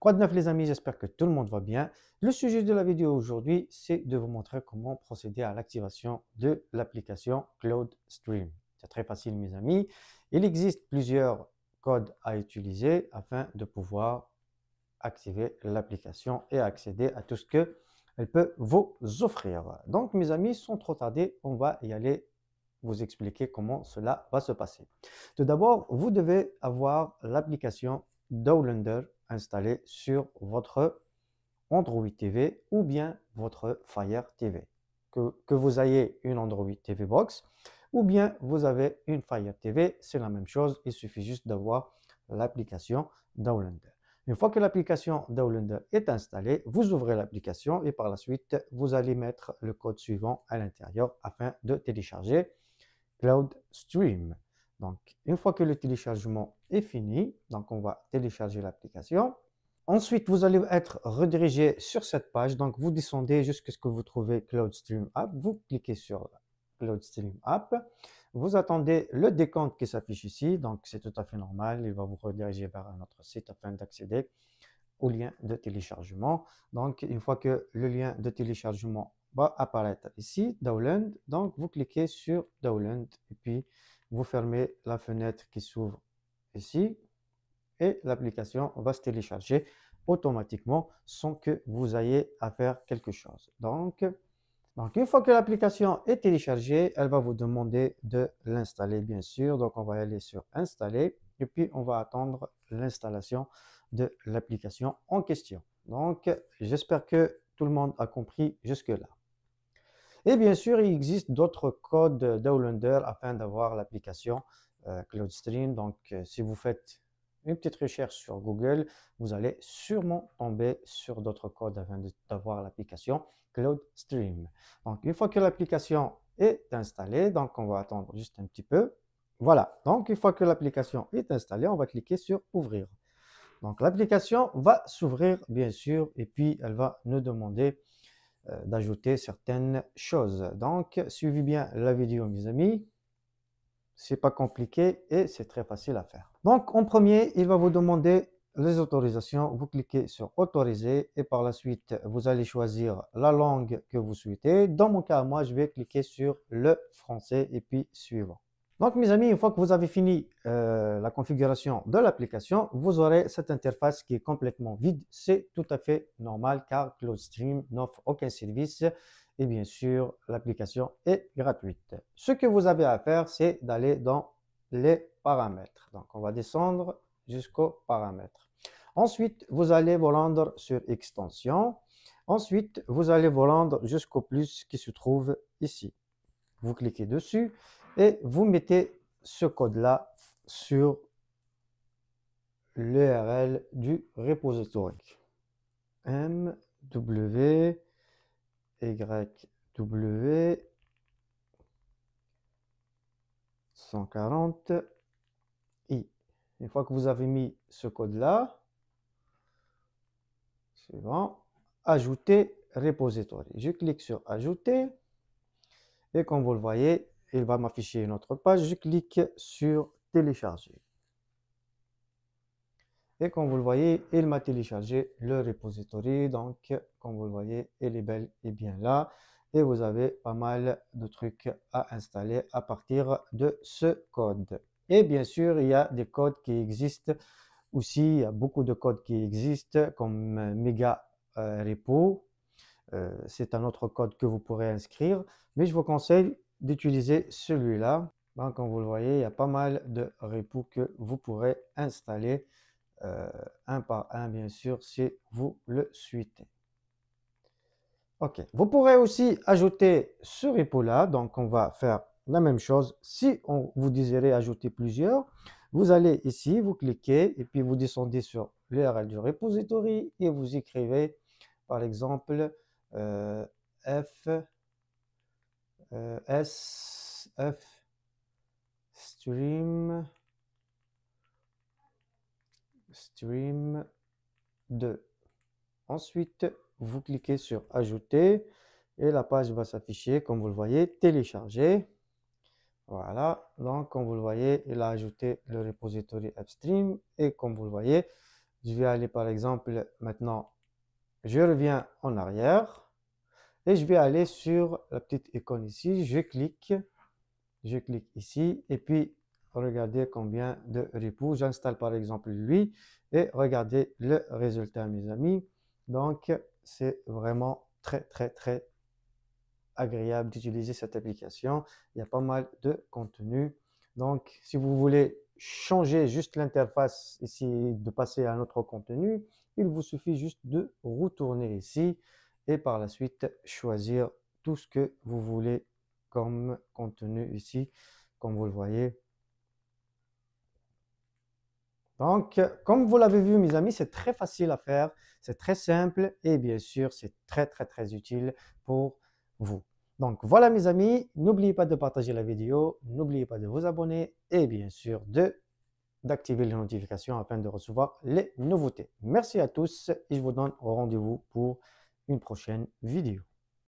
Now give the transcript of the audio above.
Quoi de neuf les amis, j'espère que tout le monde va bien. Le sujet de la vidéo aujourd'hui, c'est de vous montrer comment procéder à l'activation de l'application Cloud Stream. C'est très facile mes amis. Il existe plusieurs codes à utiliser afin de pouvoir activer l'application et accéder à tout ce qu'elle peut vous offrir. Donc mes amis, sans trop tarder, on va y aller vous expliquer comment cela va se passer. Tout d'abord, vous devez avoir l'application Dowlander installé sur votre Android TV ou bien votre Fire TV. Que, que, vous ayez une Android TV Box ou bien vous avez une Fire TV, c'est la même chose. Il suffit juste d'avoir l'application Dowlander. Une fois que l'application Dowlander est installée, vous ouvrez l'application et par la suite, vous allez mettre le code suivant à l'intérieur afin de télécharger Cloud Stream. Donc, une fois que le téléchargement est fini, on va télécharger l'application. Ensuite, vous allez être redirigé sur cette page. Donc, vous descendez jusqu'à ce que vous trouvez Cloud Stream App. Vous cliquez sur Cloud Stream App. Vous attendez le décompte qui s'affiche ici. Donc, c'est tout à fait normal. Il va vous rediriger vers un autre site afin d'accéder au lien de téléchargement. Donc, une fois que le lien de téléchargement va apparaître ici, Download, donc vous cliquez sur Download et puis vous fermez la fenêtre qui s'ouvre ici et l'application va se télécharger automatiquement sans que vous ayez à faire quelque chose. Donc, donc une fois que l'application est téléchargée, elle va vous demander de l'installer bien sûr. Donc on va aller sur installer et puis on va attendre l'installation de l'application en question. Donc j'espère que tout le monde a compris jusque-là. Et bien sûr, il existe d'autres codes Downloader afin d'avoir l'application euh, CloudStream. Donc, euh, si vous faites une petite recherche sur Google, vous allez sûrement tomber sur d'autres codes afin d'avoir l'application CloudStream. Donc, une fois que l'application est installée, donc on va attendre juste un petit peu. Voilà, donc une fois que l'application est installée, on va cliquer sur Ouvrir. Donc, l'application va s'ouvrir, bien sûr, et puis elle va nous demander d'ajouter certaines choses. Donc, suivez bien la vidéo, mes amis. C'est pas compliqué et c'est très facile à faire. Donc, en premier, il va vous demander les autorisations. Vous cliquez sur autoriser et par la suite, vous allez choisir la langue que vous souhaitez. Dans mon cas, moi, je vais cliquer sur le français et puis suivant. Donc, mes amis, une fois que vous avez fini euh, la configuration de l'application, vous aurez cette interface qui est complètement vide. C'est tout à fait normal car CloudStream n'offre aucun service et bien sûr, l'application est gratuite. Ce que vous avez à faire, c'est d'aller dans les paramètres. Donc, on va descendre jusqu'aux paramètres. Ensuite, vous allez vous rendre sur extension. Ensuite, vous allez vous rendre jusqu'au plus qui se trouve ici. Vous cliquez dessus et vous mettez ce code-là sur l'URL du repository. M, W, Y, W, 140, I. Une fois que vous avez mis ce code-là, suivant, ajouter repository. Je clique sur ajouter et comme vous le voyez, il va m'afficher une autre page. Je clique sur télécharger. Et comme vous le voyez, il m'a téléchargé le repository. Donc, comme vous le voyez, il est bel et bien là. Et vous avez pas mal de trucs à installer à partir de ce code. Et bien sûr, il y a des codes qui existent aussi. Il y a beaucoup de codes qui existent comme Mega euh, Repo. Euh, c'est un autre code que vous pourrez inscrire. Mais je vous conseille d'utiliser celui-là. Comme vous le voyez, il y a pas mal de repos que vous pourrez installer euh, un par un, bien sûr, si vous le souhaitez. OK. Vous pourrez aussi ajouter ce repo-là. Donc, on va faire la même chose. Si vous désirez ajouter plusieurs, vous allez ici, vous cliquez et puis vous descendez sur l'URL du repository et vous écrivez, par exemple, euh, F euh, SF stream stream 2. Ensuite, vous cliquez sur ajouter et la page va s'afficher comme vous le voyez, télécharger. Voilà, donc comme vous le voyez, il a ajouté le repository upstream et comme vous le voyez, Je vais aller par exemple maintenant, je reviens en arrière et je vais aller sur la petite icône ici. Je clique, je clique ici et puis regardez combien de repos. J'installe par exemple lui et regardez le résultat mes amis. Donc c'est vraiment très très très agréable d'utiliser cette application. Il y a pas mal de contenu. Donc si vous voulez changer juste l'interface ici, de passer à un autre contenu, il vous suffit juste de retourner ici et par la suite choisir tout ce que vous voulez comme contenu ici, comme vous le voyez. Donc, comme vous l'avez vu, mes amis, c'est très facile à faire, c'est très simple et bien sûr, c'est très, très, très utile pour vous. Donc, voilà, mes amis, n'oubliez pas de partager la vidéo, n'oubliez pas de vous abonner et bien sûr d'activer les notifications afin de recevoir les nouveautés. Merci à tous et je vous donne rendez-vous pour une prochaine vidéo.